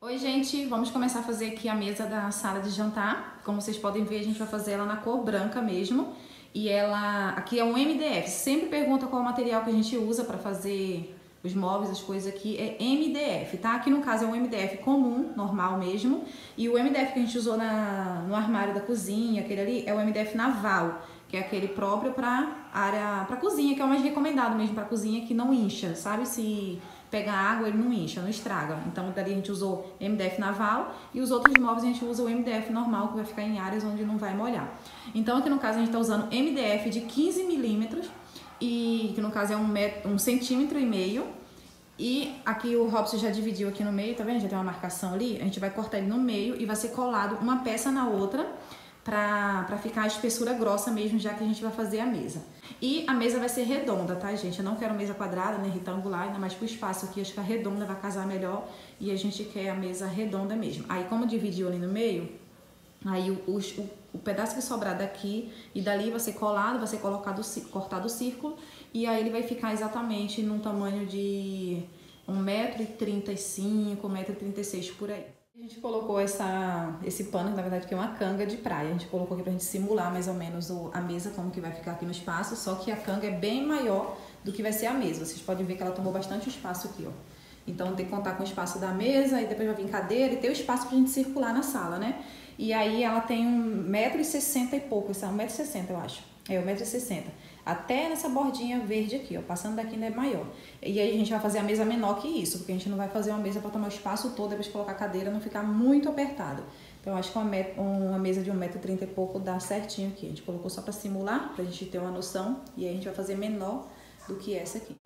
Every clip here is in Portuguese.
Oi gente, vamos começar a fazer aqui a mesa da sala de jantar. Como vocês podem ver, a gente vai fazer ela na cor branca mesmo. E ela, aqui é um MDF. Sempre pergunta qual o material que a gente usa para fazer os móveis, as coisas aqui, é MDF, tá? Aqui no caso é um MDF comum, normal mesmo. E o MDF que a gente usou na, no armário da cozinha, aquele ali, é o MDF naval, que é aquele próprio para área, para cozinha, que é o mais recomendado mesmo para cozinha, que não incha, sabe? Se pega água, ele não incha, não estraga. Então dali a gente usou MDF naval e os outros móveis a gente usa o MDF normal, que vai ficar em áreas onde não vai molhar. Então aqui no caso a gente está usando MDF de 15 milímetros e que no caso é um, metro, um centímetro e meio. E aqui o Robson já dividiu aqui no meio, tá vendo? Já tem uma marcação ali. A gente vai cortar ele no meio e vai ser colado uma peça na outra pra ficar a espessura grossa mesmo, já que a gente vai fazer a mesa. E a mesa vai ser redonda, tá, gente? Eu não quero mesa quadrada, nem retangular, ainda mais pro espaço aqui, acho que a redonda vai casar melhor. E a gente quer a mesa redonda mesmo. Aí, como dividiu ali no meio, aí o, o, o pedaço que sobrar daqui e dali vai ser colado, vai ser colocado, cortado o círculo e aí ele vai ficar exatamente num tamanho de 1,35m, 1,36m por aí. A gente colocou essa, esse pano, na verdade que é uma canga de praia, a gente colocou aqui pra gente simular mais ou menos o, a mesa, como que vai ficar aqui no espaço, só que a canga é bem maior do que vai ser a mesa, vocês podem ver que ela tomou bastante espaço aqui, ó. Então tem que contar com o espaço da mesa, e depois vai vir cadeira e ter o espaço pra gente circular na sala, né? E aí ela tem 1,60m e pouco, isso é 1,60m eu acho. É, 1,60m. Até nessa bordinha verde aqui, ó. Passando daqui ainda é maior. E aí a gente vai fazer a mesa menor que isso, porque a gente não vai fazer uma mesa para tomar o espaço todo, depois colocar a cadeira, não ficar muito apertada. Então eu acho que uma, uma mesa de 1,30m e pouco dá certinho aqui. A gente colocou só para simular, pra gente ter uma noção. E aí a gente vai fazer menor do que essa aqui.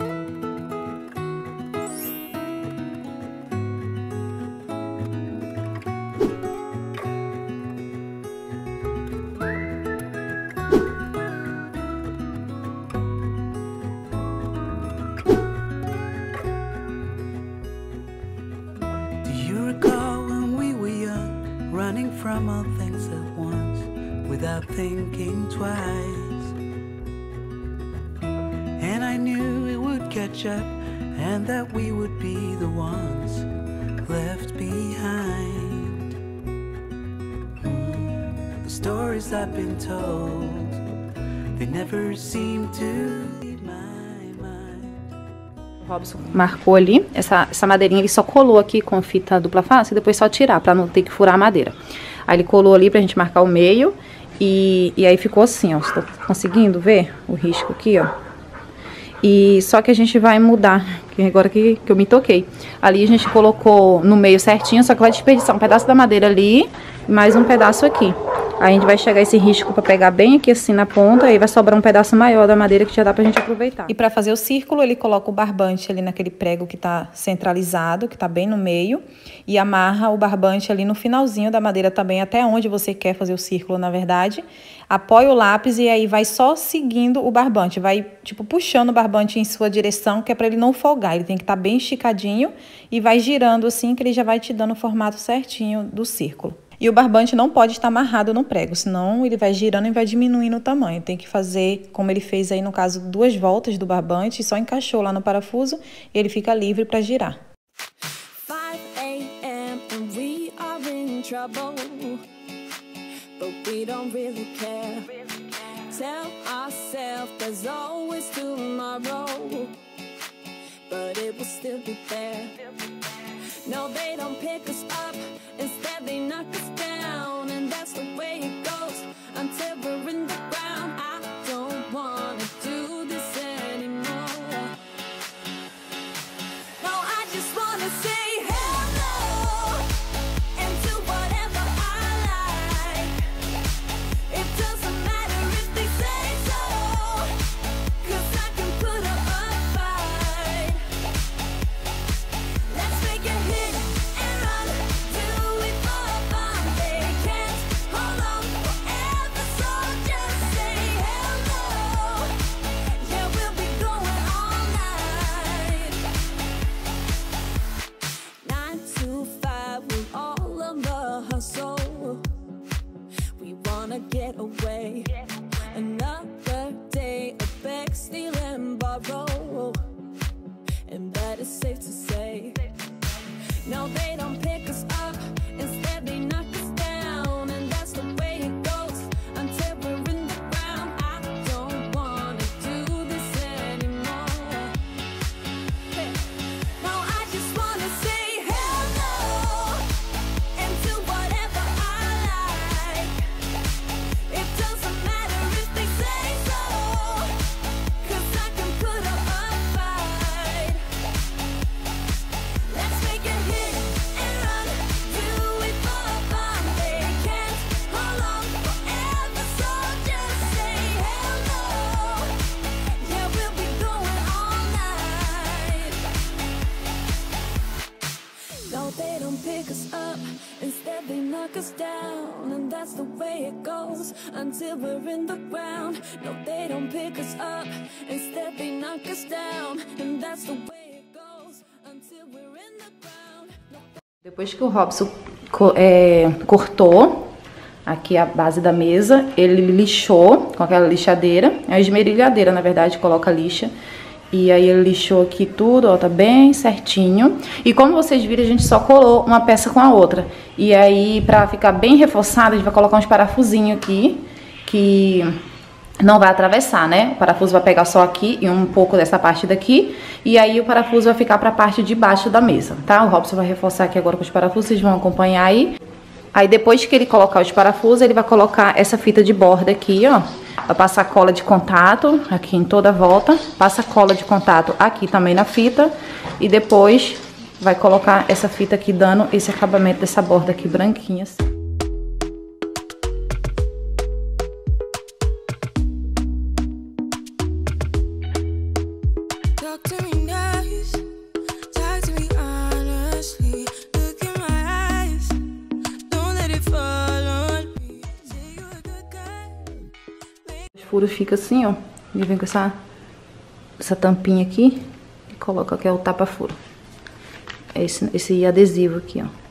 Running from all things at once without thinking twice. And I knew it would catch up and that we would be the ones left behind. The stories I've been told, they never seem to Robson marcou ali, essa, essa madeirinha ele só colou aqui com fita dupla face e depois só tirar, pra não ter que furar a madeira. Aí ele colou ali pra gente marcar o meio e, e aí ficou assim, ó, você tá conseguindo ver o risco aqui, ó. E só que a gente vai mudar, que agora que, que eu me toquei. Ali a gente colocou no meio certinho, só que vai desperdiçar um pedaço da madeira ali mais um pedaço aqui. A gente vai chegar esse risco para pegar bem aqui assim na ponta, aí vai sobrar um pedaço maior da madeira que já dá pra gente aproveitar. E para fazer o círculo, ele coloca o barbante ali naquele prego que tá centralizado, que tá bem no meio, e amarra o barbante ali no finalzinho da madeira também, até onde você quer fazer o círculo, na verdade. Apoia o lápis e aí vai só seguindo o barbante, vai tipo puxando o barbante em sua direção, que é para ele não folgar, ele tem que estar tá bem esticadinho e vai girando assim que ele já vai te dando o formato certinho do círculo. E o barbante não pode estar amarrado no prego, senão ele vai girando e vai diminuindo o tamanho. Tem que fazer, como ele fez aí no caso, duas voltas do barbante, só encaixou lá no parafuso e ele fica livre para girar. but it will still be there. No, they don't pick us up, instead they knock us down, and that's the way it goes. Until we're in until we're in the ground. No, they don't pick us up, instead they knock us down. And that's the way it goes until we're in the ground. Depois que o Robson é, cortou aqui a base da mesa, ele lixou com aquela lixadeira, é uma esmerilhadeira, na verdade, coloca lixa. E aí ele lixou aqui tudo, ó, tá bem certinho. E como vocês viram, a gente só colou uma peça com a outra. E aí, pra ficar bem reforçado, a gente vai colocar uns parafusinhos aqui, que não vai atravessar, né? O parafuso vai pegar só aqui e um pouco dessa parte daqui. E aí o parafuso vai ficar pra parte de baixo da mesa, tá? O Robson vai reforçar aqui agora com os parafusos, vocês vão acompanhar aí. Aí depois que ele colocar os parafusos, ele vai colocar essa fita de borda aqui, ó. Vai passar cola de contato aqui em toda a volta. Passa cola de contato aqui também na fita. E depois vai colocar essa fita aqui dando esse acabamento dessa borda aqui branquinha assim. Furo fica assim, ó. Ele vem com essa, essa tampinha aqui e coloca que é o tapa-furo. Esse, esse adesivo aqui, ó.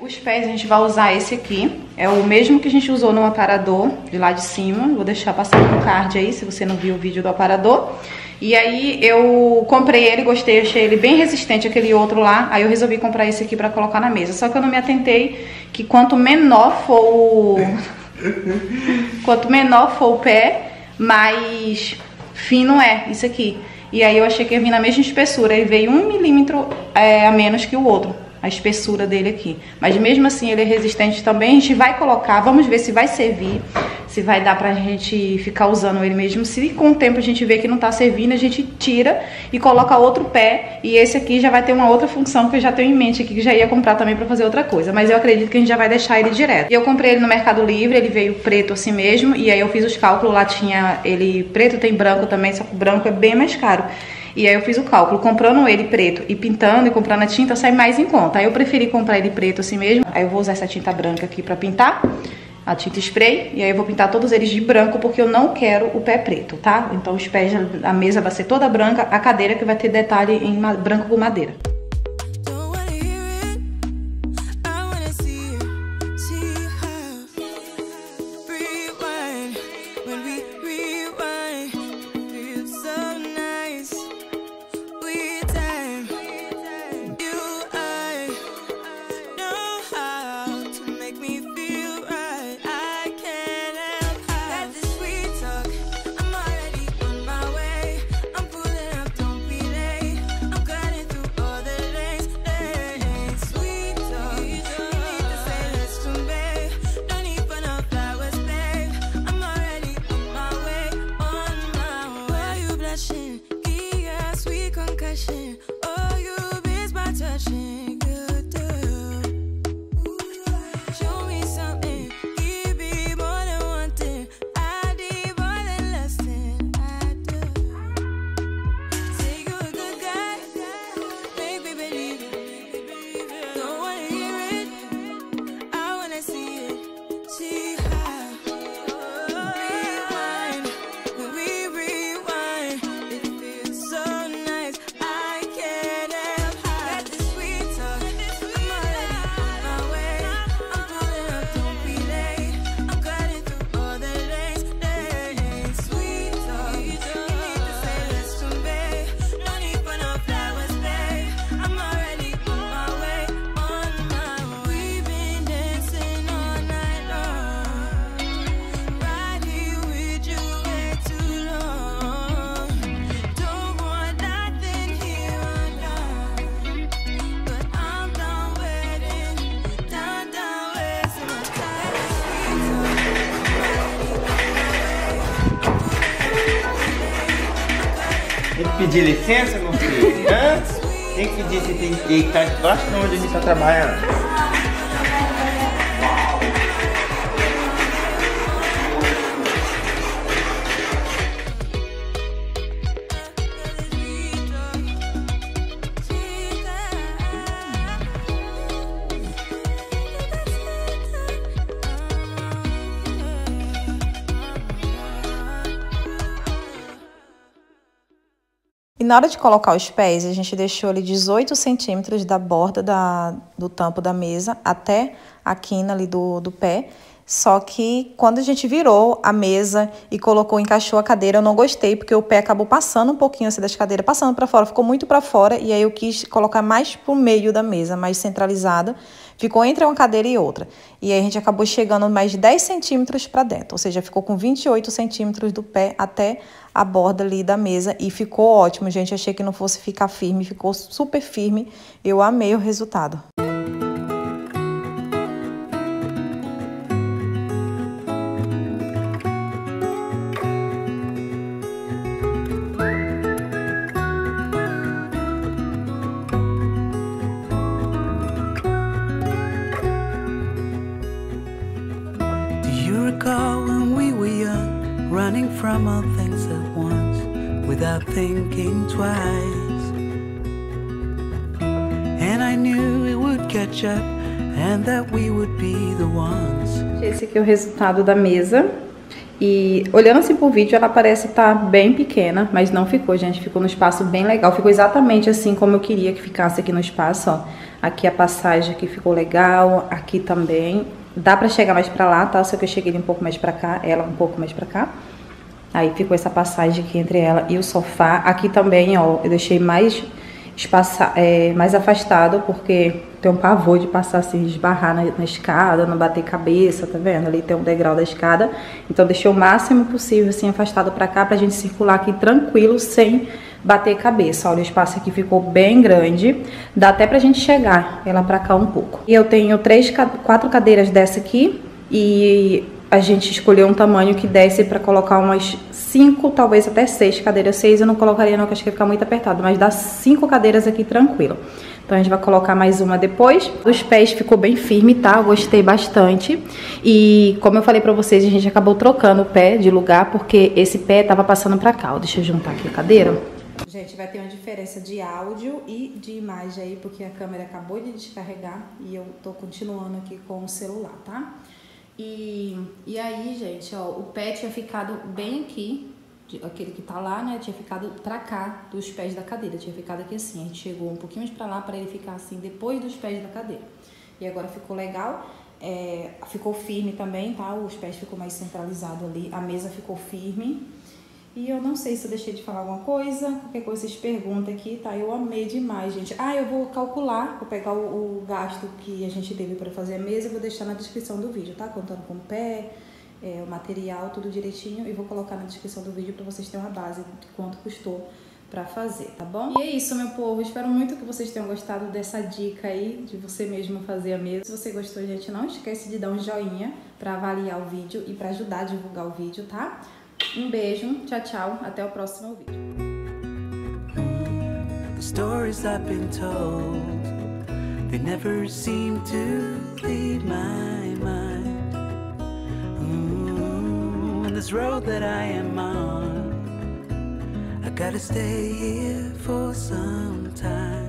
Os pés a gente vai usar esse aqui, é o mesmo que a gente usou no aparador de lá de cima, vou deixar passar no card aí se você não viu o vídeo do aparador. E aí eu comprei ele, gostei, achei ele bem resistente aquele outro lá. Aí eu resolvi comprar esse aqui pra colocar na mesa. Só que eu não me atentei que quanto menor for o... quanto menor for o pé, mais fino é isso aqui. E aí eu achei que ia vir na mesma espessura. Ele veio um milímetro é, a menos que o outro a espessura dele aqui. Mas mesmo assim ele é resistente também. A gente vai colocar, vamos ver se vai servir se vai dar pra gente ficar usando ele mesmo. Se com o tempo a gente vê que não tá servindo, a gente tira e coloca outro pé. E esse aqui já vai ter uma outra função que eu já tenho em mente aqui, que já ia comprar também pra fazer outra coisa. Mas eu acredito que a gente já vai deixar ele direto. E eu comprei ele no Mercado Livre, ele veio preto assim mesmo. E aí eu fiz os cálculos, lá tinha ele preto, tem branco também, só que o branco é bem mais caro. E aí eu fiz o cálculo, comprando ele preto e pintando e comprando a tinta, sai mais em conta. Aí eu preferi comprar ele preto assim mesmo. Aí eu vou usar essa tinta branca aqui pra pintar a tinta spray e aí eu vou pintar todos eles de branco porque eu não quero o pé preto, tá? Então os pés, a mesa vai ser toda branca, a cadeira que vai ter detalhe em branco com madeira. Pedir licença, meu filho? Tem que pedir se tem que estar debaixo de onde a gente está trabalhando. Na hora de colocar os pés, a gente deixou ali 18 centímetros da borda da, do tampo da mesa até a quina ali do, do pé. Só que quando a gente virou a mesa e colocou, encaixou a cadeira, eu não gostei, porque o pé acabou passando um pouquinho assim das cadeiras, passando para fora, ficou muito para fora, e aí eu quis colocar mais pro meio da mesa, mais centralizada. Ficou entre uma cadeira e outra. E aí a gente acabou chegando mais 10 centímetros para dentro, ou seja, ficou com 28 centímetros do pé até a borda ali da mesa e ficou ótimo, gente. Achei que não fosse ficar firme, ficou super firme. Eu amei o resultado. Without thinking twice. And I knew it would catch up and that we would be the ones. Esse aqui é o resultado da mesa. E olhando assim por vídeo, ela parece estar tá bem pequena, mas não ficou, gente. Ficou no espaço bem legal. Ficou exatamente assim como eu queria que ficasse aqui no espaço, ó. Aqui a passagem aqui ficou legal, aqui também. Dá pra chegar mais pra lá, tá? Só que eu cheguei um pouco mais pra cá, ela um pouco mais pra cá. Aí ficou essa passagem aqui entre ela e o sofá. Aqui também, ó, eu deixei mais espaçar, é, mais afastado, porque tem um pavor de passar assim, esbarrar na, na, escada, não bater cabeça, tá vendo? Ali tem um degrau da escada. Então deixei o máximo possível assim afastado para cá pra gente circular aqui tranquilo, sem bater cabeça. Olha, o espaço aqui ficou bem grande. Dá até pra gente chegar ela pra cá um pouco. E eu tenho três, quatro cadeiras dessa aqui e a gente escolheu um tamanho que desse para colocar umas cinco, talvez até seis cadeiras. Seis eu não colocaria não, que acho que ia ficar muito apertado, mas dá cinco cadeiras aqui tranquilo. Então a gente vai colocar mais uma depois. Os pés ficou bem firme, tá? Gostei bastante. E como eu falei pra vocês, a gente acabou trocando o pé de lugar, porque esse pé tava passando pra cá. Deixa eu juntar aqui a cadeira. Gente, vai ter uma diferença de áudio e de imagem aí, porque a câmera acabou de descarregar e eu tô continuando aqui com o celular, tá? E, e aí, gente, ó, o pé tinha ficado bem aqui, aquele que tá lá, né? Tinha ficado pra cá dos pés da cadeira, tinha ficado aqui assim. A gente chegou um pouquinho mais pra lá para ele ficar assim depois dos pés da cadeira. E agora ficou legal, é, ficou firme também, tá? Os pés ficou mais centralizado ali, a mesa ficou firme. E eu não sei se eu deixei de falar alguma coisa, qualquer coisa vocês perguntam aqui, tá? Eu amei demais, gente. Ah, eu vou calcular, vou pegar o, o gasto que a gente teve para fazer a mesa e vou deixar na descrição do vídeo, tá? Contando com o pé, é, o material, tudo direitinho. E vou colocar na descrição do vídeo para vocês terem uma base de quanto custou para fazer, tá bom? E é isso, meu povo. Espero muito que vocês tenham gostado dessa dica aí de você mesmo fazer a mesa. Se você gostou, gente, não esquece de dar um joinha para avaliar o vídeo e para ajudar a divulgar o vídeo, tá? Um beijo, tchau, tchau, até o próximo vídeo. The stories I've been told, they never seem to leave my mind. Ooh, and this road that I am on, I gotta stay here for some time.